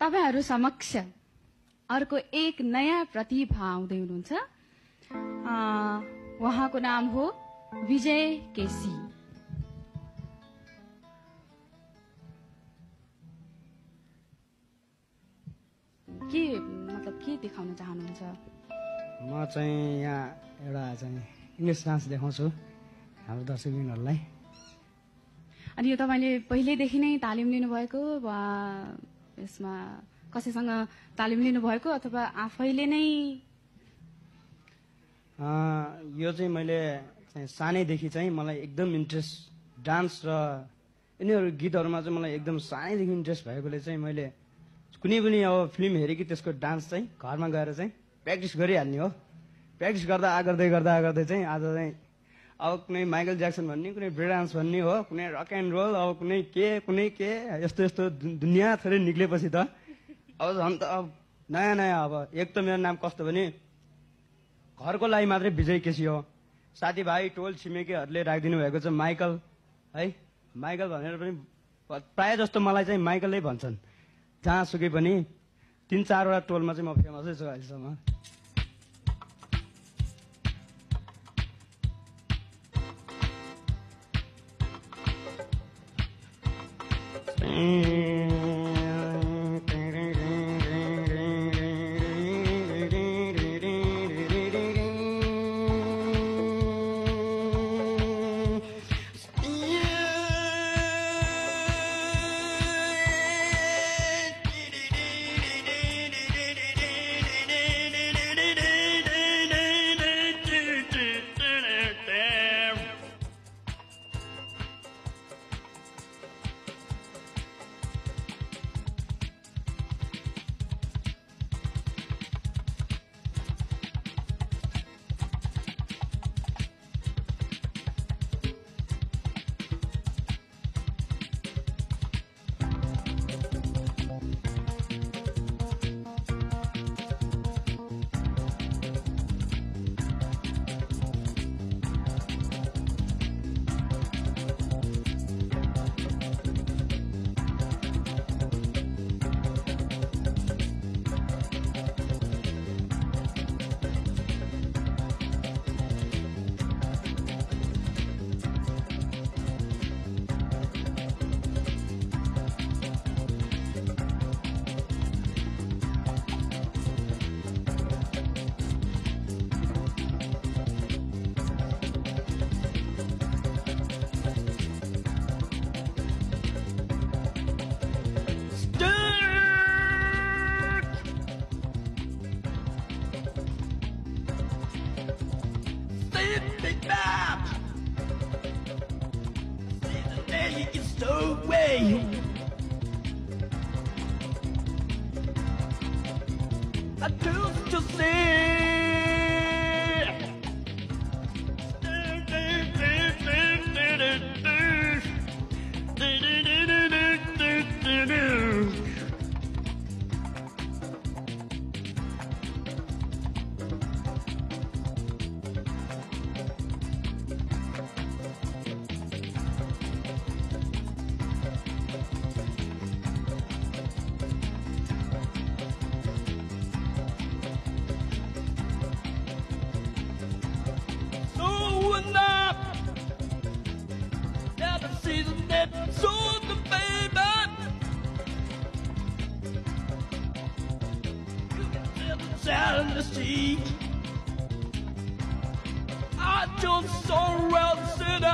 तपाईँहरू समक्ष अर्को एक नयाँ प्रतिभा आउँदै हुनुहुन्छ। उहाँको नाम हो विजय केसी। के मतलब के देखाउन चाहनुहुन्छ? म चाहिँ यहाँ एउटा चाहिँ इङ्ग्लिस डान्स देखाउँछु हाम्रो दर्शकबिनहरूलाई अनि यो तपाईँले पहिल्यैदेखि नै तालिम लिनुभएको वा यसमा कसैसँग तालिम लिनुभएको अथवा आफैले नै यो चाहिँ मैले सानैदेखि चाहिँ मलाई एकदम इन्ट्रेस्ट डान्स र यिनीहरू गीतहरूमा चाहिँ मलाई एकदम सानैदेखि इन्ट्रेस्ट भएकोले चाहिँ मैले कुनै पनि अब फिल्म हेरेँ कि त्यसको डान्स चाहिँ घरमा गएर चाहिँ प्र्याक्टिस गरिहाल्ने हो। प्र्याक्टिस गर्दा गर्दै गर्दा गर्दै चाहिँ आज चाहिँ अब कुनै माइकल ज्याक्सन भन्ने कुनै ब्रेक डान्स भन्ने हो कुनै रक एन्ड रोल अब कुनै के कुनै के यस्तो यस्तो दुनियाँ थोरै निक्लेपछि त। अब झन् त अब नयाँ नयाँ अब। एक त मेरो नाम कस्तो भने घरको लागि मात्रै विजय केसी हो। साथीभाइ टोल छिमेकीहरूले राखिदिनु भएको छ माइकल है? माइकल भनेर पनि प्रायः जस्तो मलाई चाहिँ माइकलै भन्छन्। जहाँसुकै पनि तिन चारवटा टोलमा चाहिँ म फेमसै छु अहिलेसम्म। Mm. Big map! There's a can stow away. I do to see! Child in the sea. I so well sit